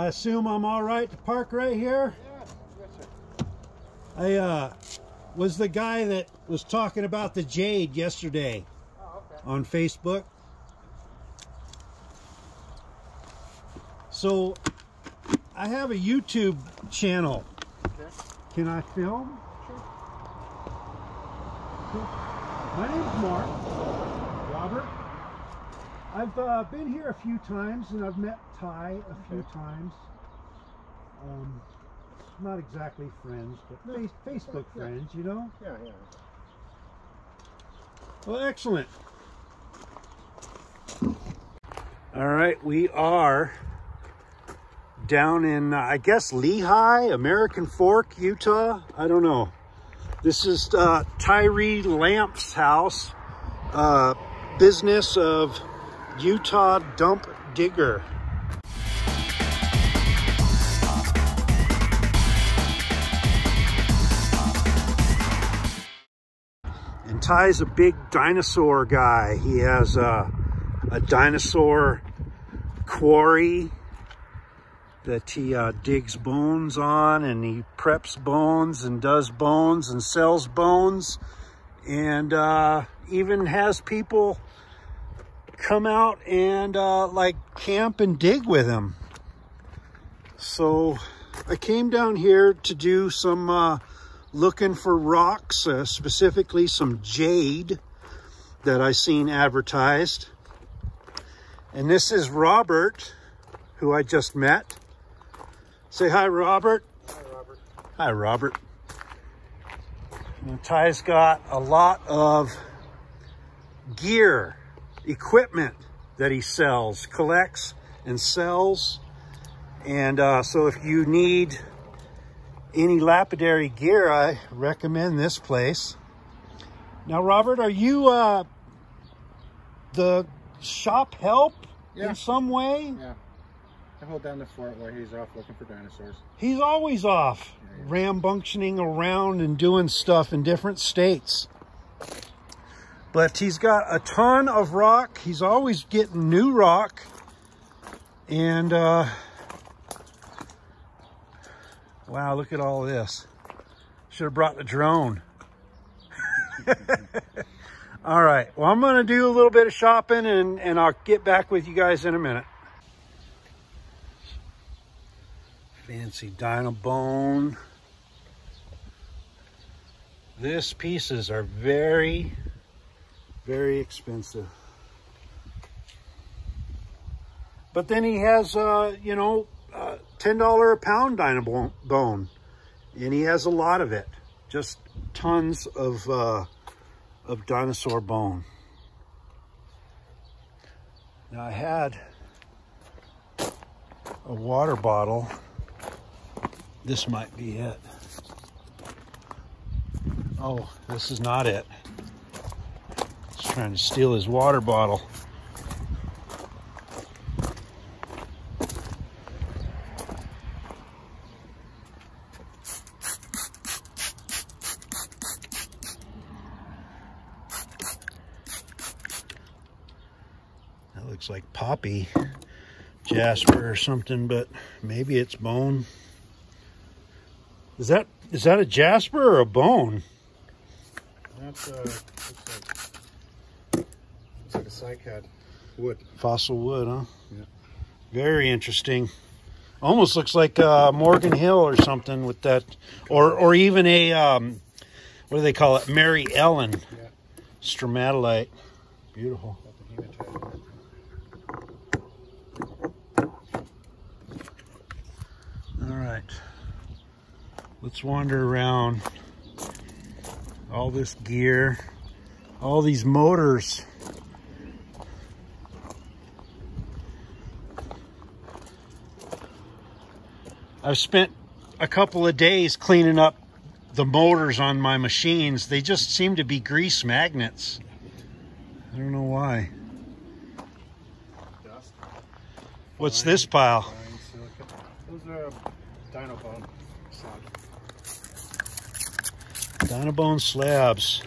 I assume I'm all right to park right here? I uh, was the guy that was talking about the jade yesterday Oh, okay. on Facebook. So I have a YouTube channel. Okay. Can I film? Sure. My name's Mark. I've uh, been here a few times and I've met Ty a few times. Um, not exactly friends, but No, face, Facebook yeah. friends, you know? Yeah, yeah. Well, excellent. All right, we are down in, uh, I guess, Lehi, American Fork, Utah. I don't know. This is uh, Tyree Lamps house, uh, business of Utah Dump Digger. And Ty's a big dinosaur guy. He has a, a dinosaur quarry that he uh, digs bones on and he preps bones and does bones and sells bones and uh, even has people come out and uh, like camp and dig with him. So I came down here to do some uh, looking for rocks, uh, specifically some jade that I seen advertised. And this is Robert, who I just met. Say hi, Robert. Hi, Robert. Hi, Robert. And Ty's got a lot of gear, equipment that he sells, collects and sells. And uh, so if you need any lapidary gear, I recommend this place. Now, Robert, are you uh, the shop help Yeah. in some way? Yeah. I hold down the fort while he's off looking for dinosaurs. He's always off Yeah, rambunctioning around and doing stuff in different states. But he's got a ton of rock. He's always getting new rock. And, uh, wow, look at all this. Should have brought the drone. all right, well, I'm going to do a little bit of shopping and, and I'll get back with you guys in a minute. Fancy Dino bone. This pieces are very, very expensive. But then he has, uh, you know, uh, $10 a pound Dino bone. And he has a lot of it. Just tons of, uh, of dinosaur bone. Now I had a water bottle this might be it. Oh, this is not it. Trying to steal his water bottle. That looks like poppy jasper or something, but maybe it's bone. Is that is that a jasper or a bone? That's uh, looks like a cycad wood. Fossil wood, huh? Yeah. Very interesting. Almost looks like uh, Morgan Hill or something with that, or or even a um, what do they call it? Mary Ellen Yeah. stromatolite. Beautiful. Got the hematite. All right. Let's wander around all this gear, all these motors. I've spent a couple of days cleaning up the motors on my machines. They just seem to be grease magnets. I don't know why. Dust. What's Fine. this pile? Those are dino bone slabs. Dino bone slabs.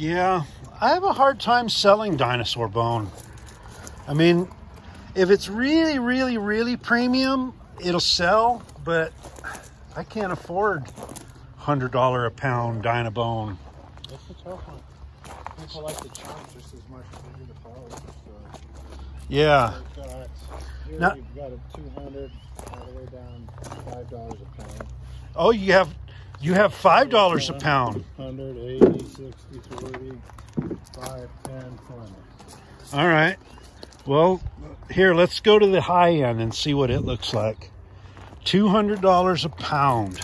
Yeah, I have a hard time selling dinosaur bone. I mean, if it's really, really, really premium, it'll sell, but I can't afford $100 a pound Dino bone. That's a tough one. People like the chunk just as much as they do the power. So Yeah. got, here Now- we've got a 200 all the way down $5 a pound. Oh, you have you have five dollars a pound. 100, 80, 60, 40, 5, 10, 20. All right. Well, here, let's go to the high end and see what it looks like. $200 a pound.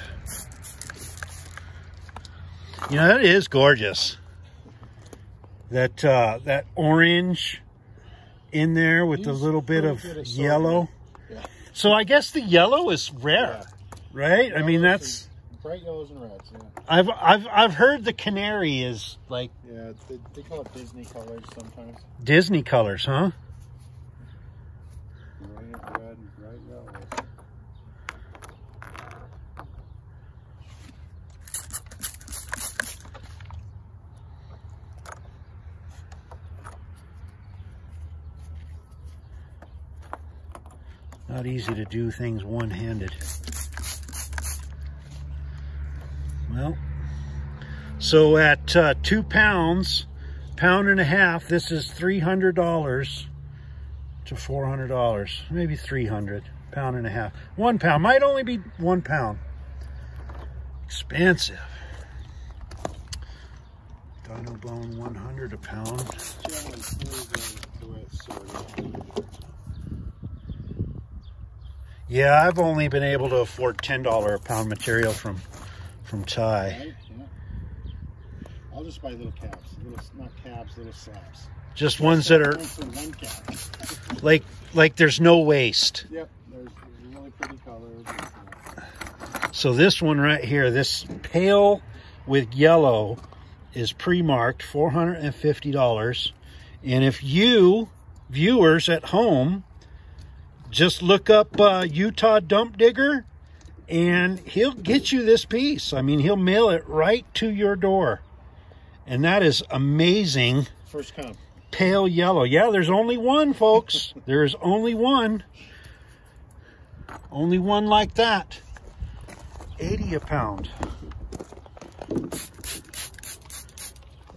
You know, that is gorgeous. That uh, that orange in there with the These little bit of yellow. Yeah. So I guess the yellow is rare, right? I mean, that's Bright yellows and reds, yeah. I've I've I've heard the canary is like Yeah, they, they call it Disney colors sometimes. Disney colors, huh? Bright red bright yellows. Not easy to do things one-handed. Well, so at uh, two pounds, pound and a half, this is $300 to $400, maybe 300, pound and a half. One pound, might only be one pound. Expensive. Dino bone 100 a pound. Yeah, I've only been able to afford $10 a pound material from from Ty. Right? Yeah. I'll just buy little caps. Little, not caps, little slabs. Just ones that are One like like there's no waste. Yep, there's really pretty colors. So this one right here, this pale with yellow is pre-marked $450. And if you viewers at home just look up uh, Utah Dump Digger and he'll get you this piece. I mean, he'll mail it right to your door. And that is amazing First come. pale yellow. Yeah, there's only one, folks. there is only one. Only one like that. 80 a pound.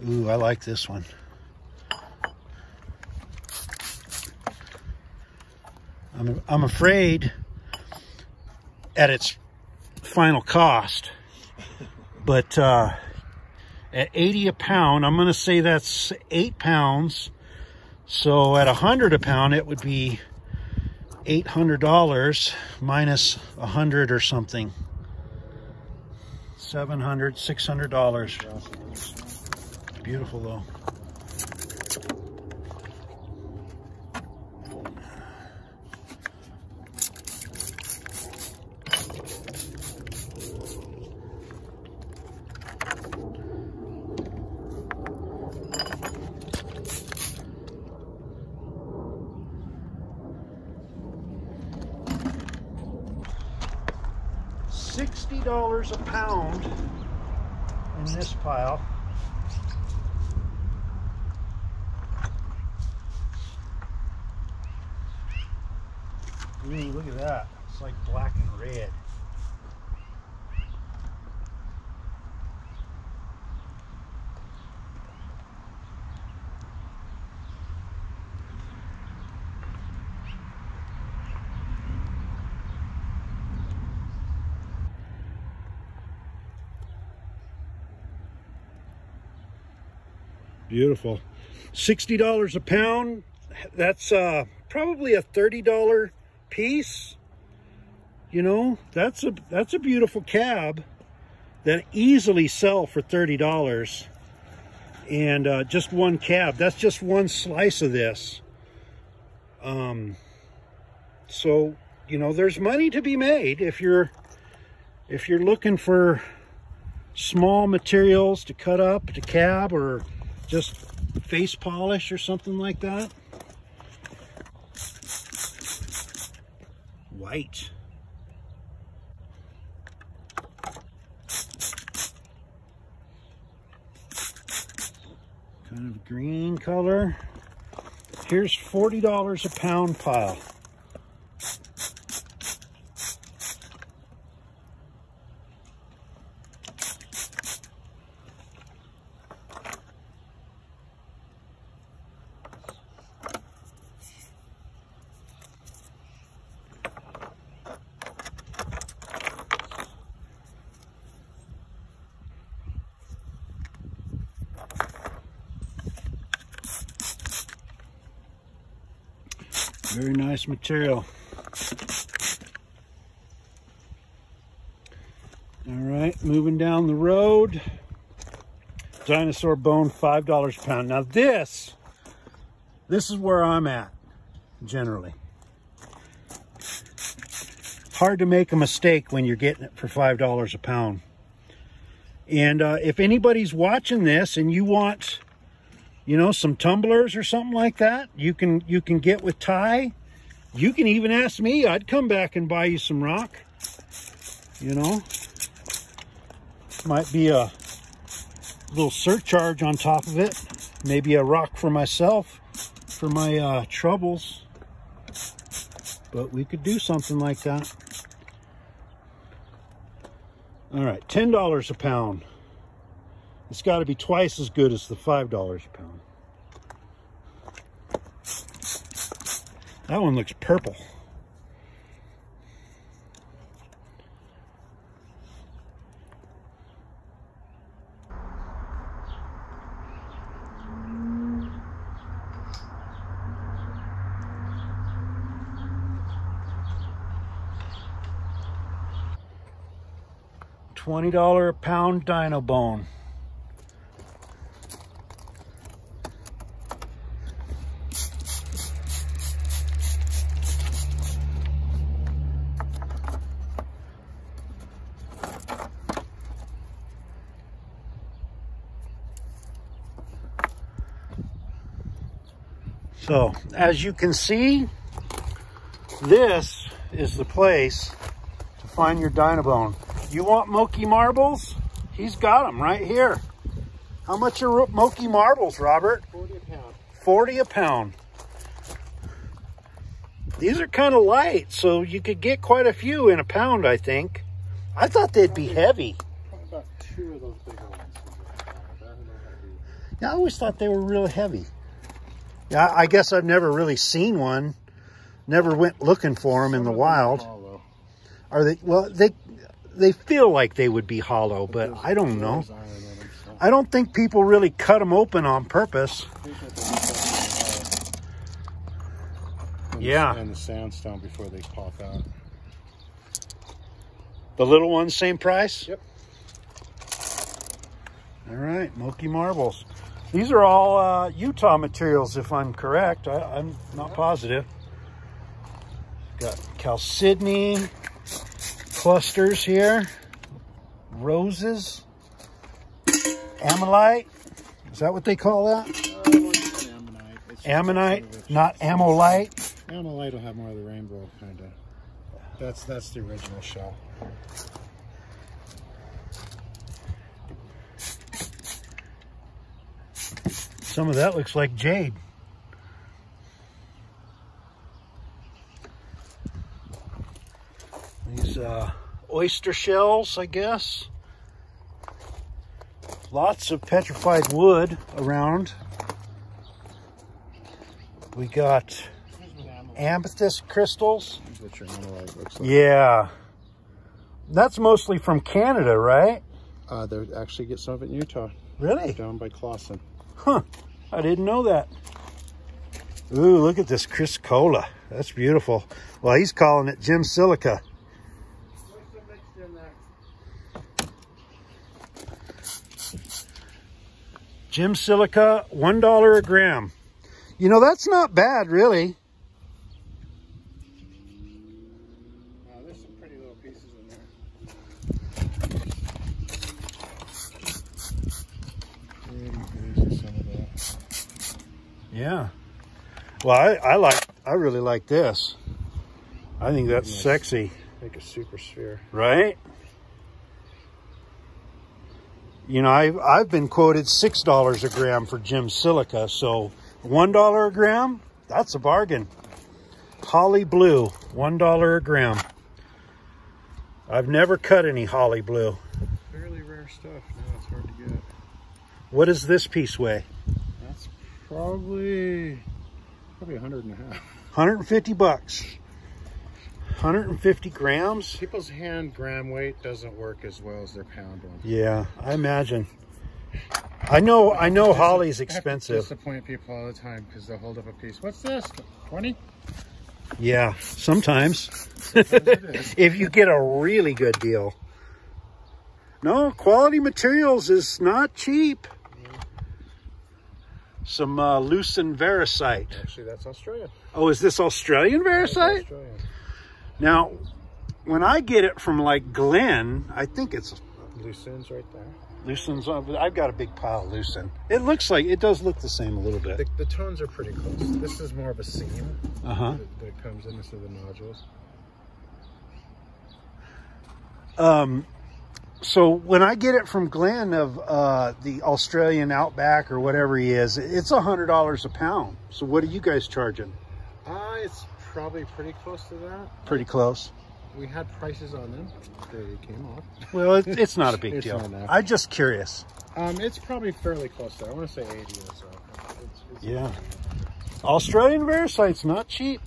Ooh, I like this one. I'm, I'm afraid at its final cost, but uh, at 80 a pound, I'm going to say that's eight pounds. So at a hundred a pound, it would be $800 minus a hundred or something. 700 $600. Beautiful though. $60 a pound in this pile. Ooh, look at that. It's like black and red. Beautiful. $60 a pound. That's uh, probably a $30 piece. You know, that's a that's a beautiful cab that easily sell for $30. And uh, just one cab. That's just one slice of this. Um, so, you know, there's money to be made if you're if you're looking for small materials to cut up to cab or just face polish or something like that. White. Kind of green color. Here's $40 a pound pile. Very nice material. All right, moving down the road. Dinosaur bone, $5 a pound. Now this, this is where I'm at, generally. Hard to make a mistake when you're getting it for $5 a pound. And uh, if anybody's watching this and you want you know, some tumblers or something like that, you can you can get with Ty. You can even ask me. I'd come back and buy you some rock. You know, might be a little surcharge on top of it. Maybe a rock for myself for my uh, troubles. But we could do something like that. All right, $10 a pound. It's got to be twice as good as the $5 a pound. That one looks purple. $20 a pound dino bone. So as you can see, this is the place to find your Dino bone. You want Moki marbles? He's got them right here. How much are Moki marbles, Robert? 40 a pound. 40 a pound. These are kind of light, so you could get quite a few in a pound, I think. I thought they'd be heavy. About two of those big ones. Yeah, I always thought they were real heavy. Yeah, I guess I've never really seen one. Never went looking for them in the wild. Hollow. Are they? Well, they they feel like they would be hollow, but I don't know. There's iron in them, so I don't think people really cut them open on purpose. I think that they use that in the- Yeah. And the sandstone before they pop out. The little ones, same price. Yep. All right, Moki marbles. These are all uh, Utah materials, if I'm correct. I, I'm not positive. Got chalcedony clusters here, roses, ammonite. Is that what they call that? Uh, ammonite. Ammonite, not ammolite. Ammonite will have more of the rainbow kind of. That's that's the original shell. Some of that looks like jade. These uh, oyster shells, I guess. Lots of petrified wood around. We got Here's what ammonite, amethyst crystals. what your looks like. Yeah. That's mostly from Canada, right? Uh, they actually get some of it in Utah, Really? down by Clawson. Huh. I didn't know that. Ooh, look at this chrysocolla. That's beautiful. Well, he's calling it gem silica. gem silica, $1 a gram. You know, that's not bad, really. Uh, there's some pretty little pieces in there. Pretty crazy, some of that. Yeah. Well, I, I like, I really like this. I think that's Yes. sexy, Like a super sphere. right? You know, I've, I've been quoted $6 a gram for gem silica, so $1 a gram, that's a bargain. Holly blue, $1 a gram. I've never cut any holly blue. Fairly rare stuff. No, it's hard to get. What does this piece weigh? Probably probably a hundred and a half. 150 bucks. 150 grams? People's hand gram weight doesn't work as well as their pound one. Yeah, I imagine. I know I know holly's expensive. I have to expensive. disappoint people all the time because they'll hold up a piece. What's this? 20? Yeah, sometimes. Sometimes if you get a really good deal. No, quality materials is not cheap. Some uh, lucin variscite. Actually, that's Australia. Oh, is this Australian That's? Australian. Now, when I get it from like Glen, I think it's ends right there. lucin's. on- I've got a big pile of lucin. It looks like it does look the same a little bit. The, the tones are pretty close. This is more of a seam Uh huh. that, that comes in instead of the nodules. Um, so when I get it from Glenn of uh, the Australian Outback or whatever he is, it's a hundred dollars a pound. So what are you guys charging? Uh, it's probably pretty close to that. Pretty close. We had prices on them. They came off. Well, it, it's not a big It's deal. I'm just curious. Um, it's probably fairly close to that. I want to say 80 or so. It's, it's Yeah. Australian Variscite's not cheap.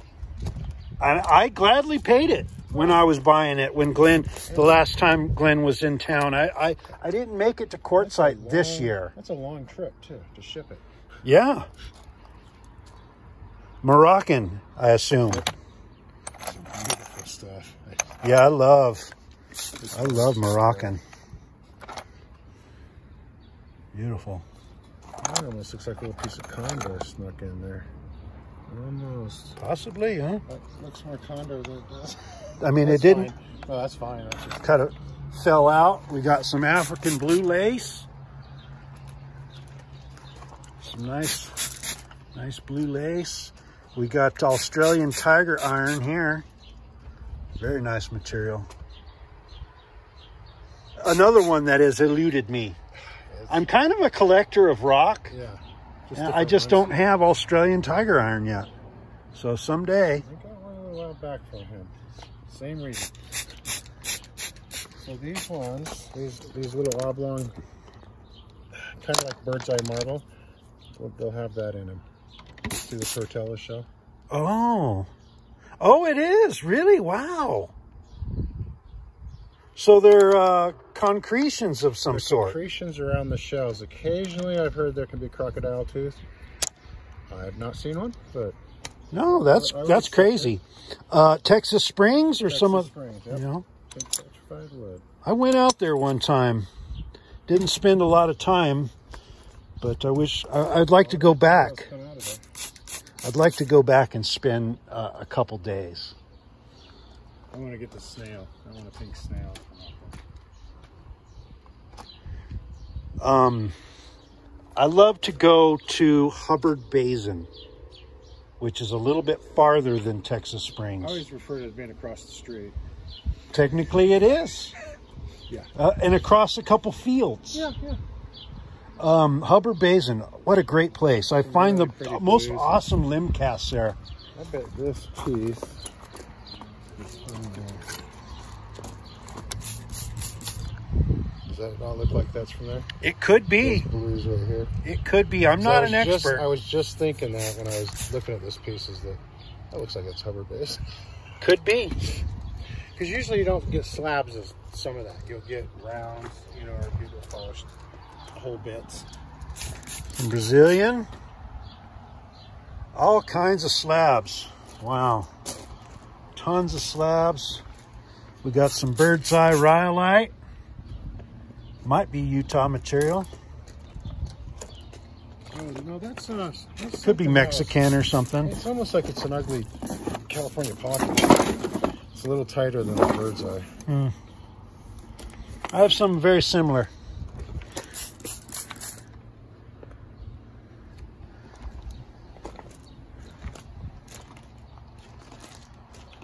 I, I gladly paid it when I was buying it. When Glenn, the last time Glenn was in town, I I, I didn't make it to Quartzsite this year. That's a long trip, too, to ship it. Yeah. Moroccan, I assume. Beautiful stuff. Yeah, I love, I love Moroccan. Beautiful. That almost looks like a little piece of condor snuck in there. Almost. Possibly, huh? That looks more condor than it does. I mean, That's it didn't fine. No, that's fine. That's just kind of fell out. We got some African blue lace. Some nice, nice blue lace. We got Australian tiger iron here. Very nice material. Another one that has eluded me. I'm kind of a collector of rock. yeah. And I just ones. don't have Australian tiger iron yet. So someday, I got one a while back from him. Same reason. So these ones, these these little oblong, kind of like bird's eye marble, they'll have that in them. See the Turritella show? Oh. Oh, it is. Really? Wow. So they're uh, concretions of some There's sort. Concretions around the shells. Occasionally, I've heard there can be crocodile tooth. I have not seen one, but No, that's I would that's crazy. Uh, Texas Springs or some Texas of Springs, you know. I went out there one time. Didn't spend a lot of time, but I wish I, I'd like to go back. come out of there. I'd like to go back and spend uh, a couple days. I want to get the snail. I want a pink snail. Um, I love to go to Hubbard Basin, which is a little bit farther than Texas Springs. I always refer to it as being across the street. Technically, it is. Yeah. Uh, and across a couple fields. Yeah, yeah. Um, Hubbard Basin, what a great place. I find really the most awesome limb casts there. I bet this piece. Does that not look like that's from there? It could be. Those blues right here. It could be. I'm So not an was just- expert. I was just thinking that when I was looking at this piece, is that that looks like it's Hubbard base. Could be. Because usually you don't get slabs of some of that. You'll get rounds, you know, or people polished whole bits. Some Brazilian. All kinds of slabs. Wow. Tons of slabs. We got some bird's eye rhyolite. Might be Utah material. Oh no, that's uh, that's Could be something Mexican or something. It's almost like it's an ugly California pocket. It's a little tighter than a bird's eye. I have some very similar.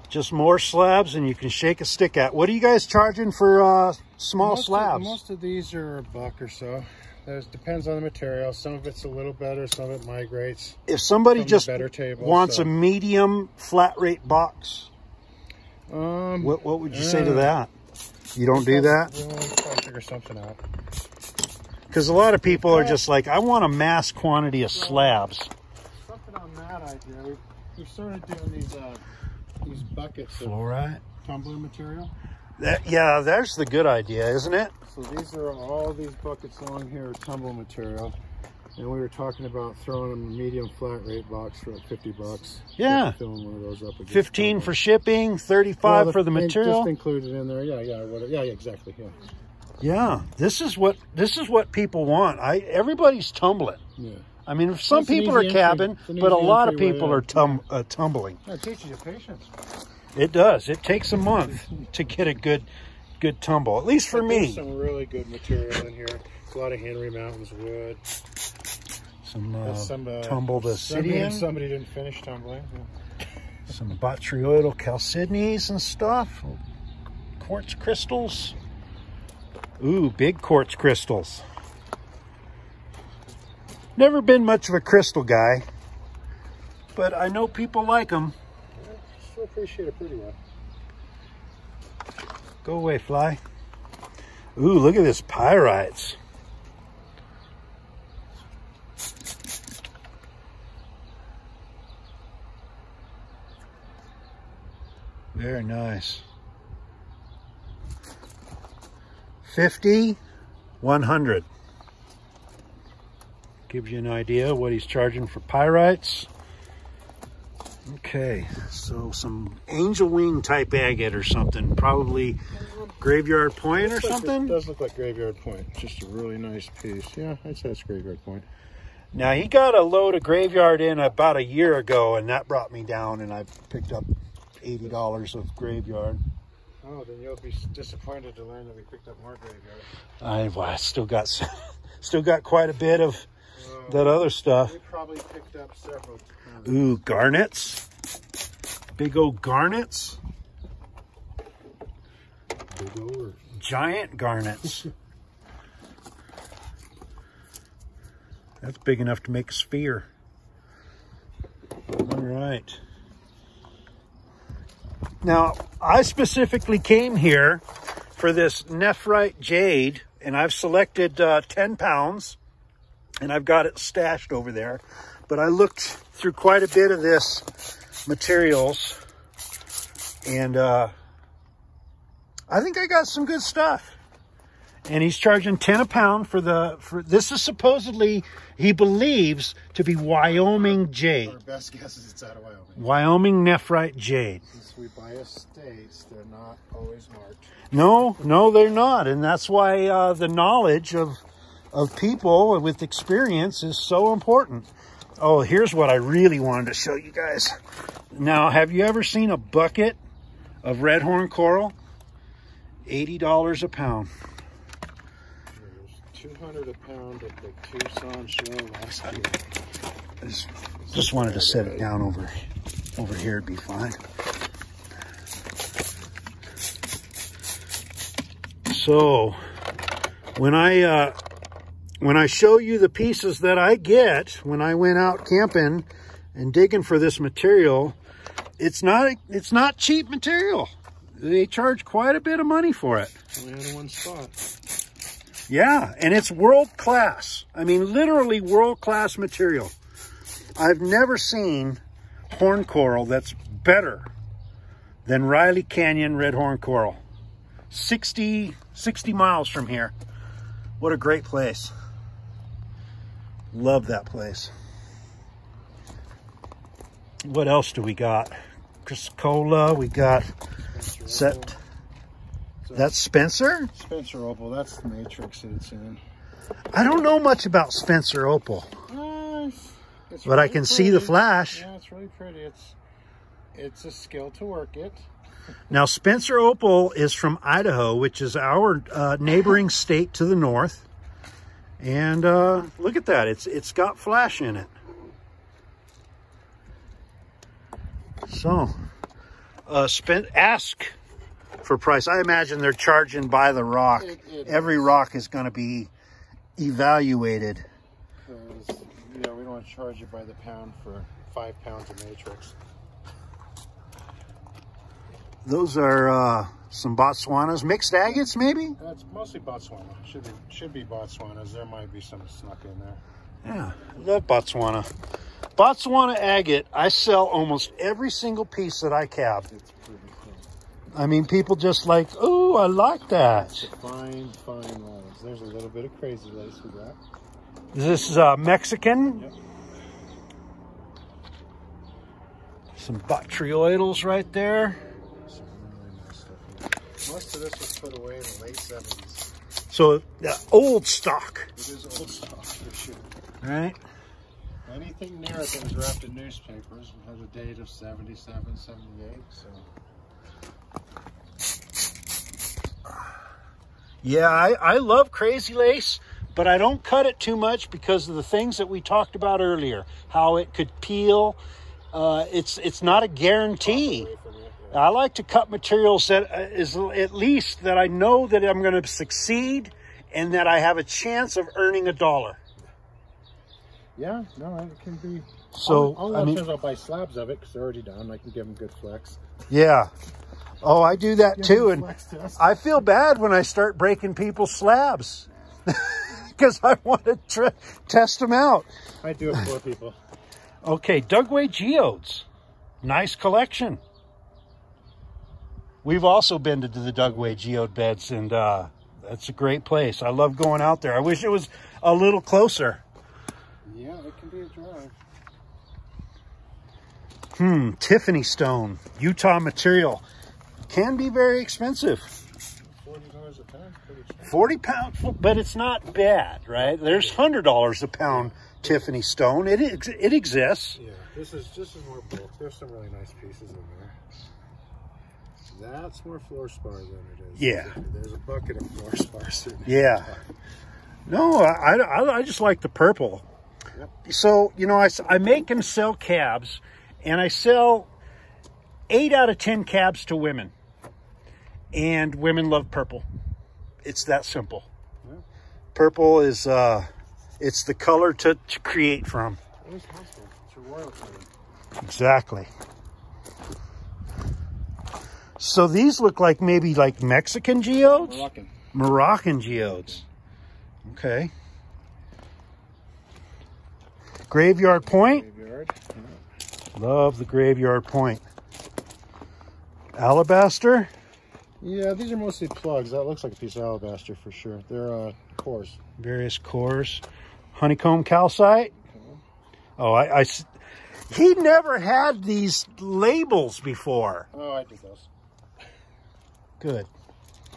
Just more slabs and you can shake a stick at. What are you guys charging for uh, small most slabs. Of, most of these are a buck or so. There's depends on the material. Some of it's a little better, some of it migrates. if somebody just better table, wants so- a medium flat rate box, Um, what what would you say to uh, that? You don't do that? We'll figure something out. Because a lot of people are just like, I want a mass quantity of slabs. Something on that idea. We we started doing these uh, these buckets of Fluorite? tumbler material. That, yeah, there's the good idea, isn't it? So these are all these buckets along here are tumble material. And we were talking about throwing them a medium flat rate box for like 50 bucks. Yeah. Filling one of those up. 15 tumble. for shipping, 35 Well, for the material. Just included in there. Yeah, yeah, whatever. Yeah, exactly. Yeah. Yeah, this is what this is what people want. I everybody's tumbling. Yeah. I mean, some people are cabbing, but a lot of people out. are tum uh, tumbling. That teaches you patience. It does. It takes a month to get a good good tumble, at least for me. some really good material in here. It's a lot of Henry Mountains wood. Some uh, some uh, tumbled somebody, obsidian, somebody didn't finish tumbling. Some botryoidal chalcedonies and stuff. Quartz crystals. Ooh, big quartz crystals. Never been much of a crystal guy, but I know people like them. Still appreciate a pretty one. Go away, fly. Ooh, look at this pyrites. Very nice. 50, 100. Gives you an idea what he's charging for pyrites. Okay, so some angel wing type agate or something, probably graveyard point or like- something. It does look like graveyard point. Just a really nice piece. Yeah, I'd say it's graveyard point. Now he got a load of graveyard in about a year ago, and that brought me down, and I picked up eighty dollars of graveyard. Oh, then you'll be disappointed to learn that we picked up more graveyard. I, well, I still got still got quite a bit of that other stuff. we probably picked up several. Ooh, garnets, big old garnets, big old. giant garnets. That's big enough to make a sphere. All right. Now, I specifically came here for this nephrite jade, and I've selected uh, 10 pounds, and I've got it stashed over there. But I looked through quite a bit of this materials, and uh, I think I got some good stuff. And he's charging 10 a pound for the, for this is supposedly, he believes to be Wyoming jade. Our best guess is it's out of Wyoming. Wyoming nephrite jade. Since we buy estates, they're not always marked. No, no, they're not, and that's why uh, the knowledge of of people with experience is so important. Oh, here's what I really wanted to show you guys. Now, have you ever seen a bucket of red horn coral? Eighty dollars a pound. There's 200 a pound at the Tucson show last year. Just, just wanted to set it down over over here. It'd be fine. So, when I uh, when I show you the pieces that I get when I went out camping and digging for this material, it's not it's not cheap material. They charge quite a bit of money for it. Only had one spot. Yeah, and it's world class. I mean, literally world class material. I've never seen horn coral that's better than Riley Canyon red horn coral. 60, 60 miles from here. What a great place. Love that place. What else do we got? Chrysocolla, we got set. That's Spencer? Spencer Opal, that's the matrix that it's in. I don't know much about Spencer Opal, Uh, but I really can see the flash. Yeah, it's really pretty. It's it's a skill to work it. Now, Spencer Opal is from Idaho, which is our uh, neighboring state to the north. And uh, look at that. It's It's got flash in it. So, uh, spent, ask for price. I imagine they're charging by the rock. It- it Every rock is going to be evaluated. Because, you know, we don't want to charge you by the pound for five pounds of matrix. Those are uh, some Botswanas, mixed agates maybe? That's mostly Botswana. Should be should be Botswanas. There might be some snuck in there. Yeah, love Botswana. Botswana agate, I sell almost every single piece that I cab. It's pretty cool. I mean, people just like, oh, I like that. Fine, fine lines. There's a little bit of crazy lace with that. This is uh, Mexican. Yep. Some botryoidals right there. Some really nice stuff in there. Most of this was put away in the late 70s. So, uh, old stock, It is old stuff for sure. right? Anything near it that was wrapped in newspapers has a date of 77, 78. So Yeah, I, I love crazy lace, but I don't cut it too much because of the things that we talked about earlier. How it could peel. Uh, it's it's not a guarantee. Away from it. Yeah. I like to cut materials that uh, at least that I know that I'm going to succeed and that I have a chance of earning a dollar. Yeah, no, it can be. So, I'll, I'll, mean- I'll buy slabs of it because they're already done. I can give them good flex. Yeah. Oh, I do that Give too, and. I feel bad when I start breaking people's slabs because I want to tr- test them out. I do it for people. Okay, Dugway Geodes. Nice collection. We've also been to the Dugway Geode beds, and uh, that's a great place. I love going out there. I wish it was a little closer. Yeah, it can be a drive. Hmm, Tiffany stone, Utah material. Can be very expensive. Forty dollars a pound, 40 pound, but it's not bad, right? There's $100 a pound Tiffany stone. It, it exists. Yeah, this is this is more bulk. There's some really nice pieces in there. That's more fluorspar than it is. Yeah. There's a bucket of floor spar sitting. Yeah. No, I, I, I just like the purple. Yep. So, you know, I, I make and sell cabs, and I sell eight out of 10 cabs to women. And women love purple. It's that simple. Purple is, uh, it's the color to, to create from. It is household. It's a royal color. Exactly. So these look like maybe like Mexican geodes? Moroccan. Moroccan geodes. Okay. Graveyard Point. Graveyard. Love the Graveyard Point. Alabaster. Yeah, these are mostly plugs. That looks like a piece of alabaster for sure. They're uh, cores. Various cores. Honeycomb calcite. Oh, I. he never had these labels before. Oh, I did those. Good.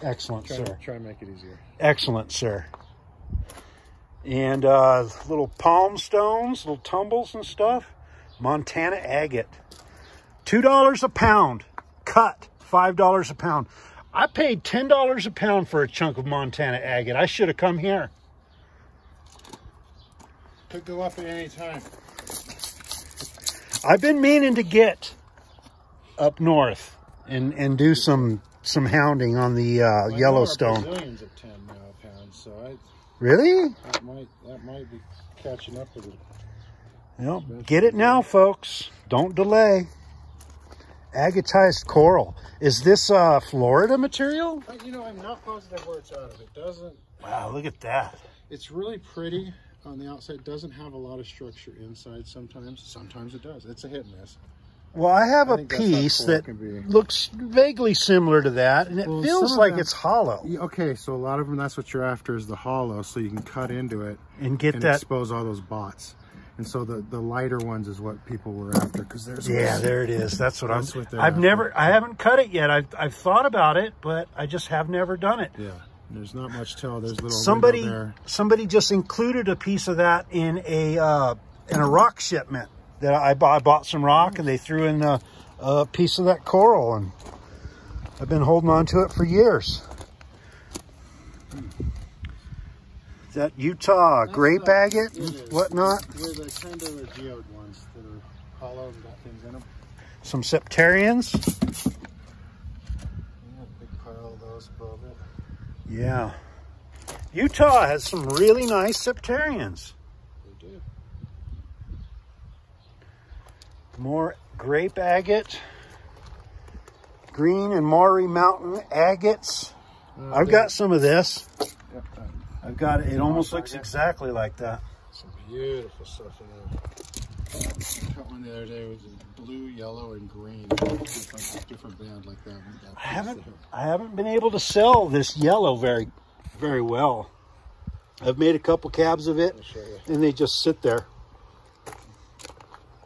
Excellent, Try, sir. try and make it easier. Excellent, sir. And uh, little palm stones, little tumbles and stuff. Montana agate. $2 a pound. Cut. $5 a pound. I paid $10 a pound for a chunk of Montana agate. I should have come here. Could go up at any time. I've been meaning to get up north and, and do some some hounding on the uh, our Yellowstone. Brazilians at 10 now a pound, so I, Really? that might that might be catching up with it. Well, get it now, folks. Don't delay. Agatized coral. Is this uh, Florida material? You know, I'm not positive where it's out of. It doesn't. Wow, look at that. It's really pretty on the outside. It doesn't have a lot of structure inside. Sometimes, sometimes it does. It's a hit and miss. Well, I have I a think that's how piece that looks vaguely similar to that, and it Well, feels like them- it's hollow. Okay, so a lot of them, that's what you're after is the hollow, so you can cut into it And get and that. expose all those bots. And so the the lighter ones is what people were after because there's Yeah, there it is. That's what That's I'm. what I've after. never, I haven't cut it yet. I've, I've thought about it, but I just have never done it. Yeah, there's not much tell. There's little somebody there. somebody just included a piece of that in a uh, in a rock shipment that I bought, I bought some rock and they threw in a, a piece of that coral and I've been holding on to it for years. That Utah That's grape the- agate and is. whatnot. They're the kind of the geode ones that are hollow and got things in them. Some septarians. Yeah, big close above it. Yeah. Utah has some really nice septarians. They do. More grape agate, green and Maury Mountain agates. Uh, I've got some of this. Yep, I've got it. It almost looks exactly like that. some beautiful stuff in there. I got one the other day. It was blue, yellow, and green. A different band like that. That I haven't I haven't been able to sell this yellow very very well. I've made a couple cabs of it there. I'll show you. and they just sit there.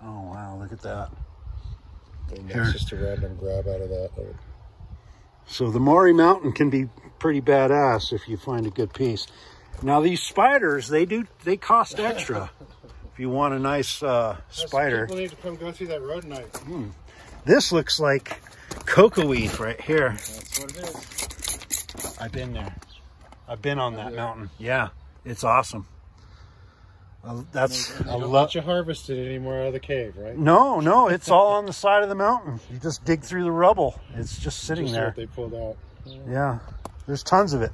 Oh wow, look at that. And that's just a random grab out of that. So the Maury Mountain can be pretty badass if you find a good piece. Now these spiders, they do they cost extra. if you want a nice uh, spider. People need to come go through that road night. This looks like cocoa weed right here. That's what it is. I've been there. I've been on that mountain. Yeah, it's awesome. Uh, that's You I don't love. let you harvest it anymore out of the cave, right? No, no, it's all on the side of the mountain. You just dig through the rubble. It's just sitting Just there. what they pulled out. Yeah, there's tons of it.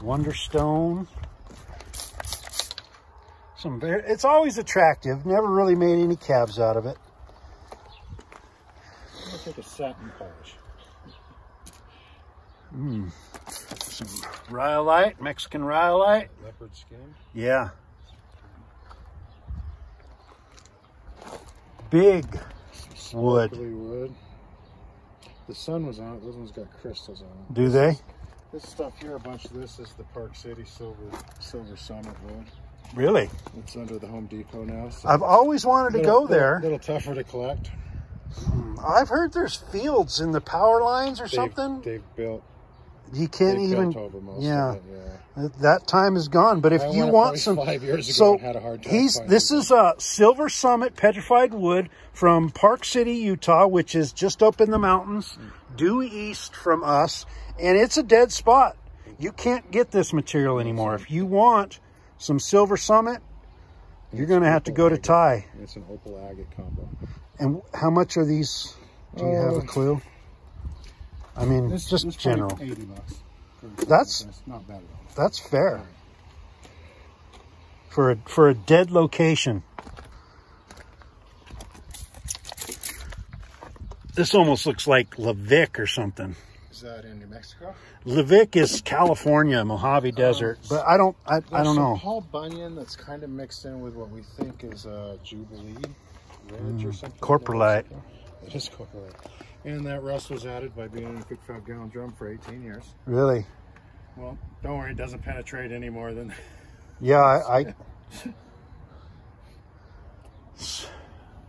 Wonderstone. Some very, it's always attractive. Never really made any cabs out of it. Looks like a satin polish. Some rhyolite, Mexican rhyolite. Leopard skin. Yeah. Big wood. Wood. The sun was on it. Those ones got crystals on it. Do they? This stuff here, a bunch of this is the Park City Silver Silver Summit wood. Really? It's under the Home Depot now. So I've always wanted to little- go there. A little tougher to collect. I've heard there's fields in the power lines or They've, something. they've built. You can't they've even. yeah. It, yeah. That- time is gone. But if I you want some, five years ago so had a hard time he's this is a Silver Summit petrified wood from Park City, Utah, which is just up in the mountains, due east from us, and it's a dead spot. You can't get this material anymore. If you want some Silver Summit, you're going to have to go to agate. Ty. It's an opal agate combo. And how much are these? Do you have a Oh. clue? I mean, This just this general. Eighty bucks. That's- that's not bad at all. That's fair for a for a dead location. This almost looks like Lavic or something. Is that in New Mexico? Lavic is California, Mojave Desert, but I don't I, I don't know. Paul Bunyan that's kind of mixed in with what we think is uh, Jubilee Ridge or something. Corporalite. It is Corporalite. And that rust was added by being in a big five gallon drum for 18 years. Really? Well, don't worry, it doesn't penetrate any more than. Yeah, I, I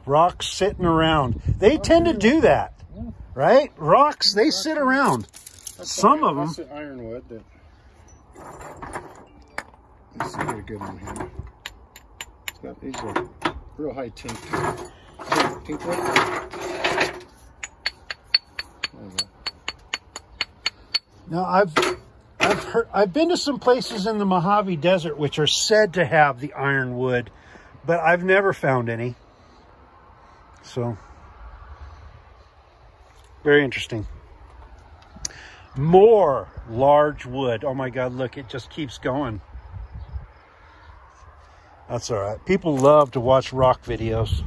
rocks sitting around. They tend to do that, right? Rocks they sit around. That's Some of 'em- That's the ironwood that. Let's see what good one here. It's got these are real high tink. Tink, tink wood. Now I've I've heard I've been to some places in the Mojave Desert which are said to have the ironwood, but I've never found any. So very interesting. More large wood. Oh my god, look, it just keeps going. That's all right. People love to watch rock videos.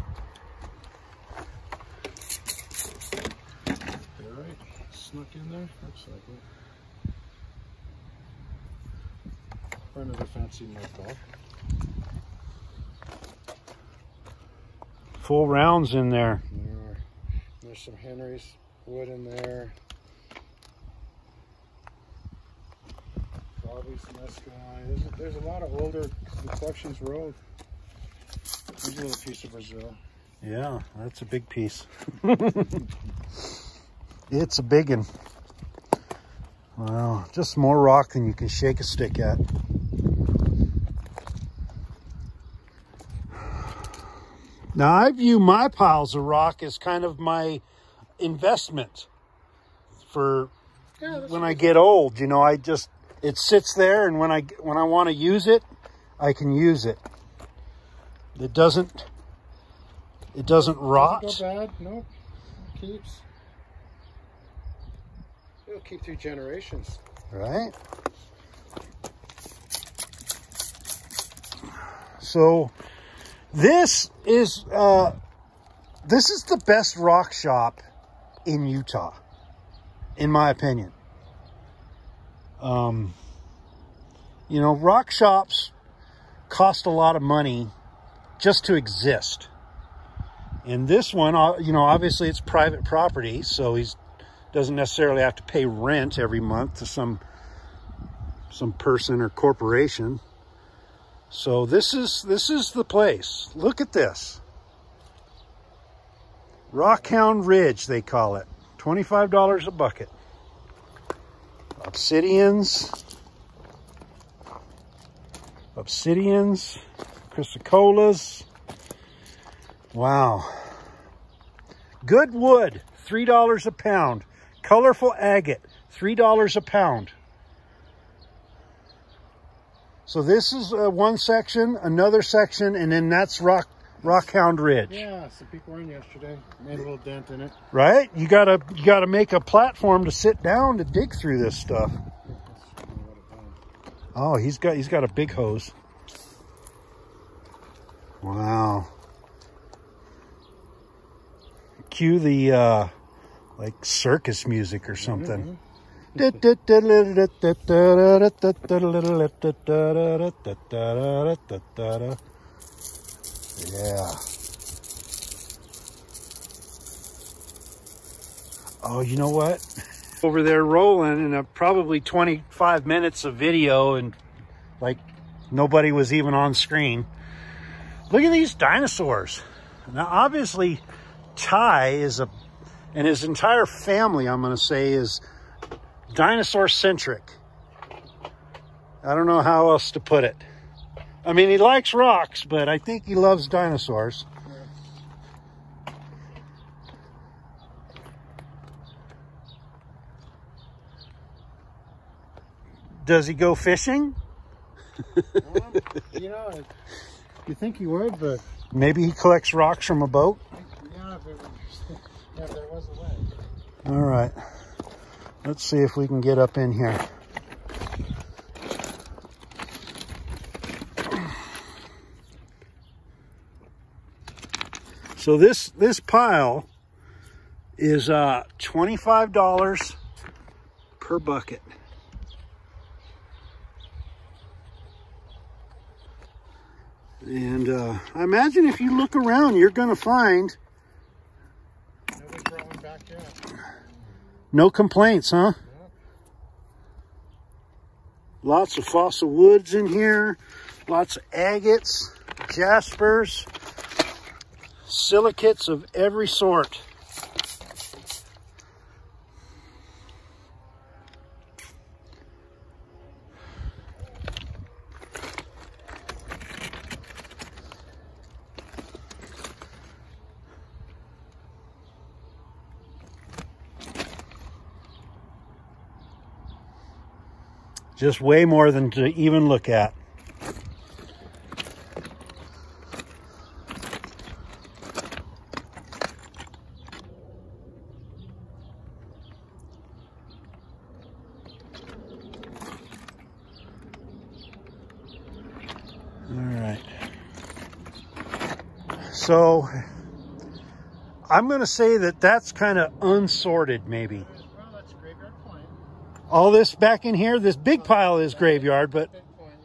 All right, snuck in there. Looks like it. Front of the fancy nightball. Full rounds in there. There there's some Henry's wood in there. Bobby's Mescali. There's a, there's a lot of older collections road. There's a little piece of Brazil. Yeah, that's a big piece. it's a big one. Wow, just more rock than you can shake a stick at. Now, I view my piles of rock as kind of my investment for Yeah, when I get old. You know, I just it sits there, and when I when I want to use it, I can use it. It doesn't. It doesn't rot. Doesn't go bad. Nope. Keeps. It'll keep through generations. Right? So this is uh, this is the best rock shop in Utah, in my opinion. Um, you know, rock shops cost a lot of money just to exist. And this one, uh, you know, obviously it's private property, so he doesn't necessarily have to pay rent every month to some some person or corporation. So this is this is the place. Look at this. Rockhound Ridge, they call it. $25 a bucket. Obsidians. Obsidians. Chrysocollas. Wow. Good wood, $3 a pound. Colorful agate, $3 a pound. So this is uh, one section, another section, and then that's Rock Rockhound Ridge. Yeah, some people were in yesterday. Made a little dent in it. Right? You gotta you gotta make a platform to sit down to dig through this stuff. Oh, he's got he's got a big hose. Wow. Cue the uh like circus music or something. Yeah. Oh, you know what? Over there rolling in a probably 25 minutes of video and like nobody was even on screen. Look at these dinosaurs. Now, obviously, Ty is a, and his entire family, I'm going to say, is dinosaur centric. I don't know how else to put it. I mean, he likes rocks, but I think he loves dinosaurs. Does he go fishing? Um, you know, you think he would, but Maybe he collects rocks from a boat? yeah, if, it was, if there was a way. All right. Let's see if we can get up in here. So this this pile is uh, $25 per bucket. And uh, I imagine if you look around, you're going to find Nobody's back yet. No complaints, huh? Lots of fossil woods in here, lots of agates, jaspers, silicates of every sort. Just way more than to even look at. All right. So I'm going to say that that's kind of unsorted maybe. Well, that's Graveyard Point. All this back in here, this big pile is graveyard, but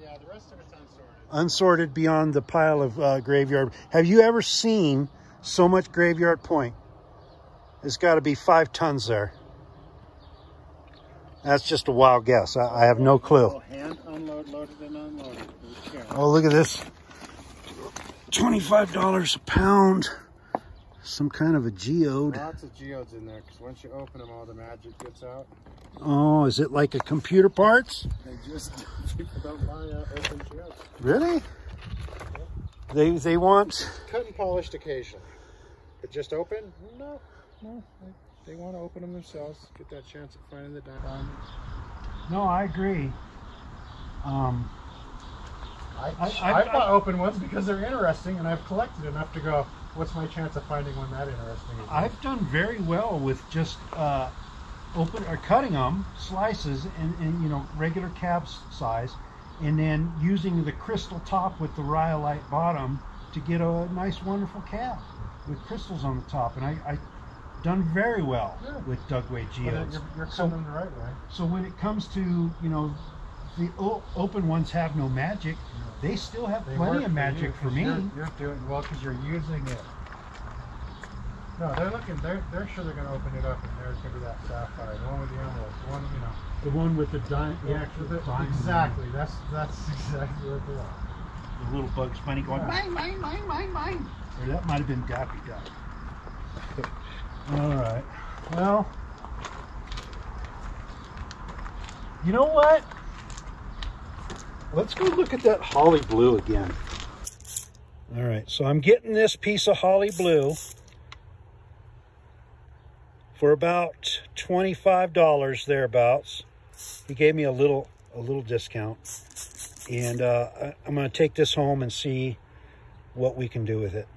yeah. The rest of it's unsorted. unsorted beyond the pile of uh, graveyard. Have you ever seen so much graveyard point? There's got to be five tons there. That's just a wild guess. I, I have no clue. Hand unload, loaded and unloaded. Oh, look at this. $25 a pound. Some kind of a geode. Lots of geodes in there because once you open them, all the magic gets out. Oh, is it like a computer parts? They just people don't buy uh, open geodes. Really? They, they want... Cut and polished occasionally, but just open? No, no. They, they want to open them themselves. Get that chance of finding the diamond. No, I agree. Um, I, I- I, I- have bought open ones because they're interesting, and I've collected enough to go. What's my chance of finding one that interesting? I've done very well with just uh, open or cutting them slices and, and you know regular cab size, and then using the crystal top with the rhyolite bottom to get a nice, wonderful cab with crystals on the top. And I, I done very well Yeah. with Dugway geodes. you're, you're So- right way. So when it comes to you know the o- open ones have no magic, they still have They plenty work of you, magic for 'cause me. You're, you're doing well because you're using it. No, they're looking. They're they're sure they're going to open it up, and there's going to be that sapphire, the one with the emeralds, the one you know. The one with the di- the Yeah, actual the- diamond. exactly. That's that's exactly what they are. The little Bugs Bunny going Yeah. mine, mine, mine, mine, mine. Or that might have been Daffy Duck. All right. Well, you know what? Let's go look at that holly blue again. All right, so I'm getting this piece of holly blue for about $25 thereabouts. He gave me a little a little discount. And uh, I- I'm going to take this home and see what we can do with it.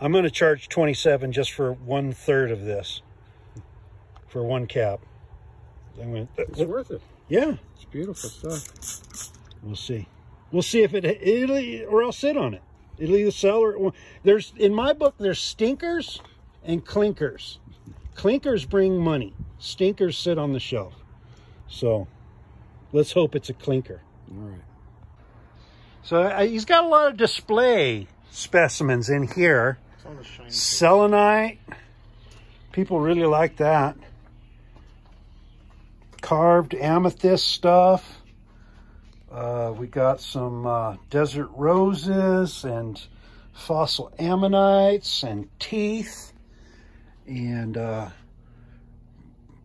I'm going to charge 27 just for one third of this, for one cap. I'm gonna, It's worth it. Yeah, It's beautiful stuff. we'll see. We'll see if it it'll or I'll sit on it. It'll either sell or there's in my book there's stinkers and clinkers. Clinkers bring money. Stinkers sit on the shelf. So let's hope it's a clinker. All right. So uh, he's got a lot of display specimens in here. It's all the shiny. Selenite. People really like that. Carved amethyst stuff. Uh, we got some uh, desert roses and fossil ammonites and teeth and uh,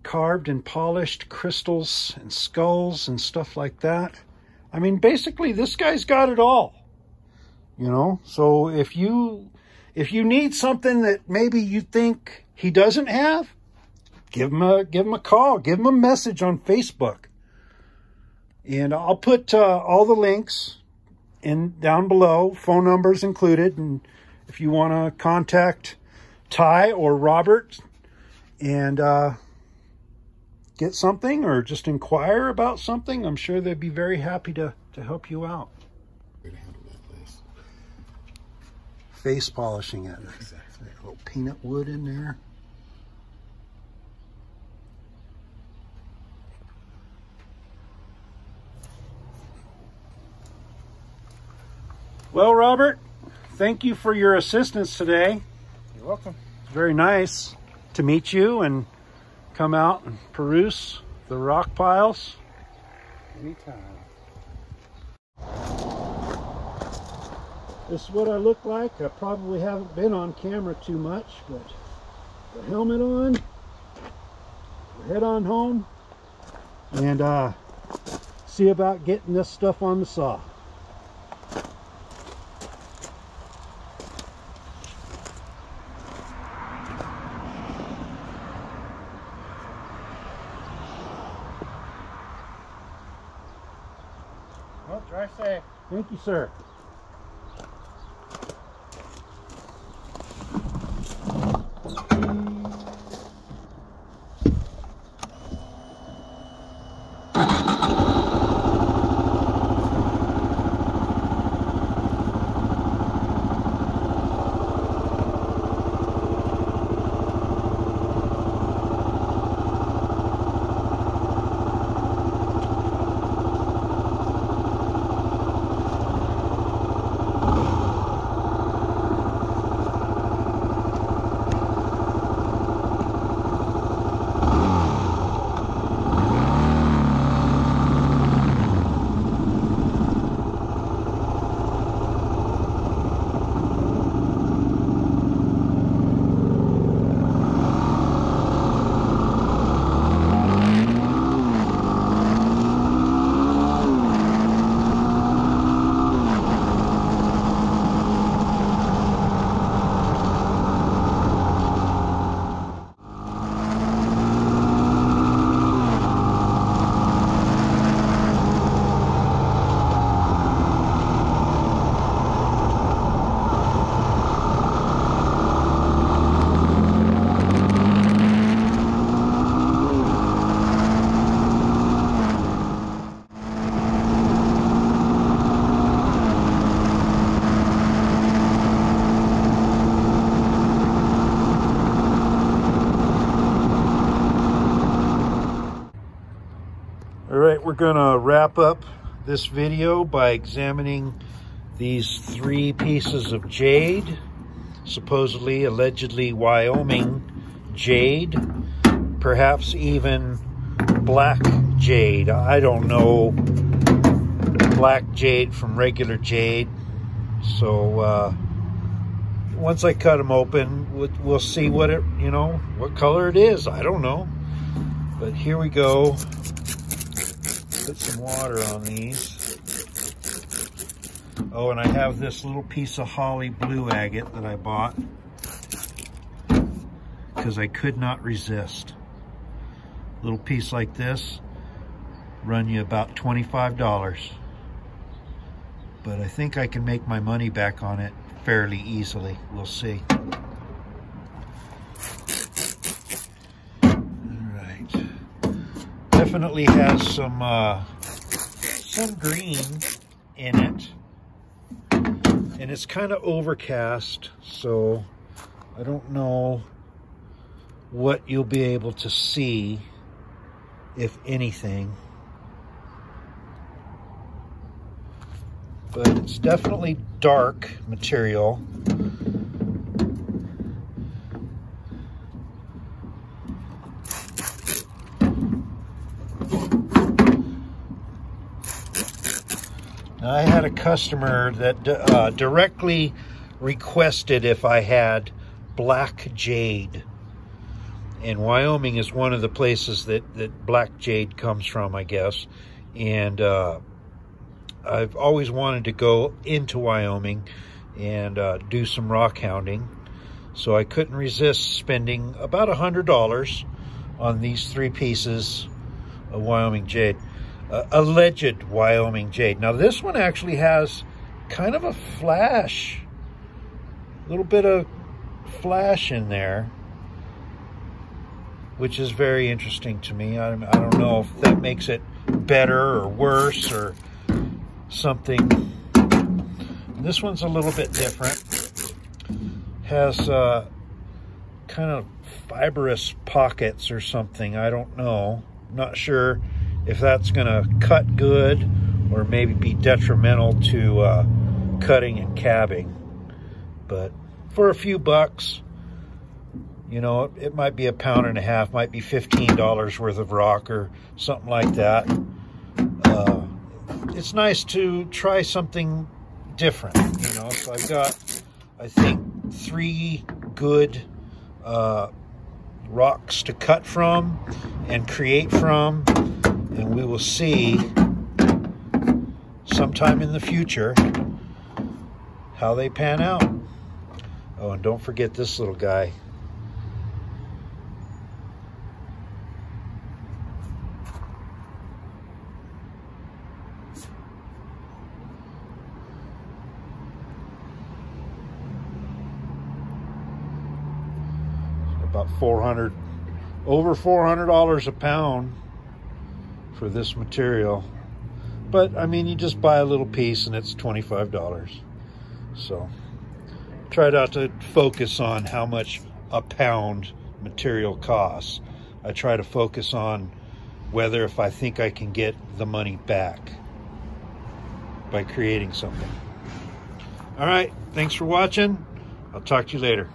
carved and polished crystals and skulls and stuff like that. I mean, basically, this guy's got it all. You know, so if you if you need something that maybe you think he doesn't have, give them a give him a call, give them a message on Facebook, and I'll put uh, all the links in down below, phone numbers included, and if you want to contact Ty or Robert and uh, get something or just inquire about something, I'm sure they'd be very happy to to help you out. Face polishing it. Exactly. A little peanut wood in there. Well, Robert, thank you for your assistance today. You're welcome. Very nice to meet you and come out and peruse the rock piles. Anytime. This is what I look like. I probably haven't been on camera too much, but the helmet on, head on home, and uh, see about getting this stuff on the saw. Well, drive safe. Thank you, sir. Right, we're gonna wrap up this video by examining these three pieces of jade, supposedly, allegedly Wyoming jade, perhaps even black jade. I don't know black jade from regular jade. So uh, once I cut them open, we'll see what it, you know, what color it is. I don't know. But here we go. Put some water on these. Oh, and I have this little piece of holly blue agate that I bought because I could not resist. Little piece like this run you about $25. But I think I can make my money back on it fairly easily. We'll see. Definitely has some uh, some green in it. And it's kind of overcast, so I don't know what you'll be able to see, if anything. But it's definitely dark material. I had a customer that uh, directly requested if I had black jade and Wyoming is one of the places that, that black jade comes from, I guess. And uh, I've always wanted to go into Wyoming and uh, do some rock hounding. So I couldn't resist spending about a $100 on these three pieces of Wyoming jade. Uh, alleged Wyoming jade. Now this one actually has kind of a flash, a little bit of flash in there which is very interesting to me. I, I don't know if that makes it better or worse or something. This one's a little bit different. Has uh, kind of fibrous pockets or something. I don't know. Not sure if that's going to cut good or maybe be detrimental to uh, cutting and cabbing. But for a few bucks, you know, it might be a pound and a half, might be $15 worth of rock or something like that. Uh, it's nice to try something different, you know. So I've got, I think, three good uh, rocks to cut from and create from. And we will see sometime in the future how they pan out. Oh, and don't forget this little guy. about 400 over $400 a pound for this material. But I mean you just buy a little piece and it's $25 so try not to focus on how much a pound material costs. I try to focus on whether if I think I can get the money back by creating something. All right. Thanks for watching. I'll talk to you later